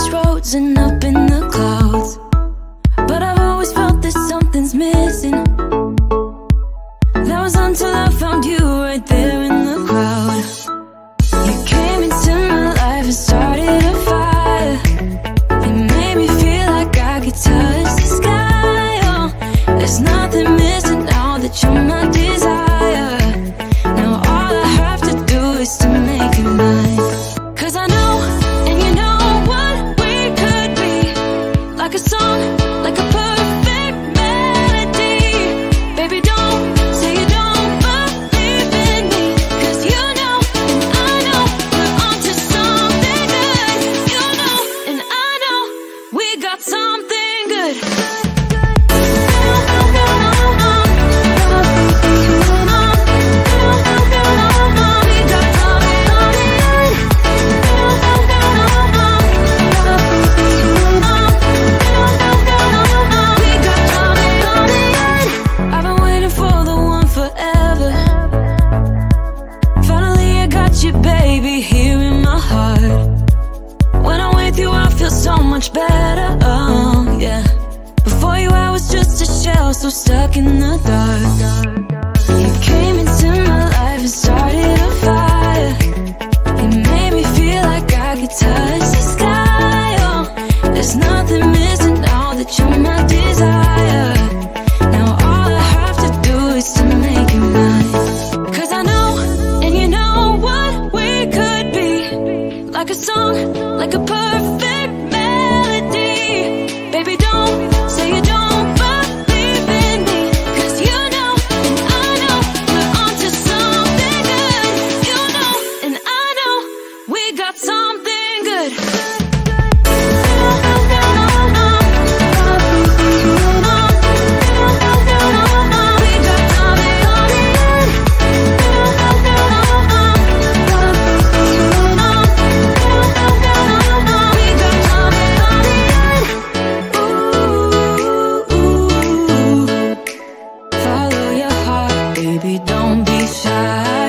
frozen up in the clouds. But I've always felt that something's missing. That was until I found you right there in the crowd. You came into my life and started a fire. You made me feel like I could touch the sky. Oh, there's nothing missing now that you're my desire. much better, oh yeah. Before you I was just a shell, so stuck in the dark. You came into my life and started a fire. You made me feel like I could touch the sky, oh. There's nothing missing now that you're my desire. Now all I have to do is to make you mine. Cause I know, and you know what we could be. Like a song, like a perfect baby, don't. Baby, don't be shy.